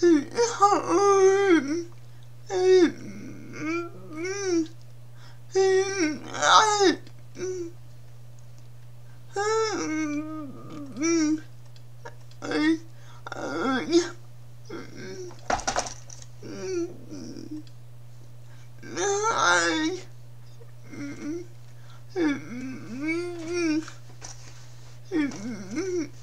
Mm-hmm.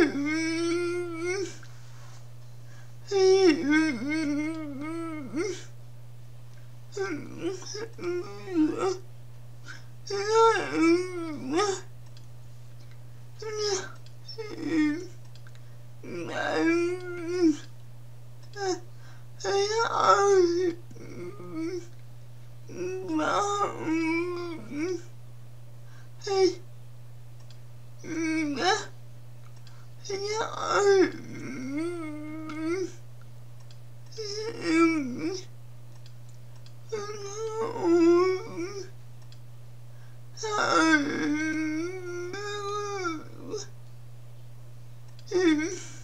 Mm-hmm. Yeah. Mm-hmm.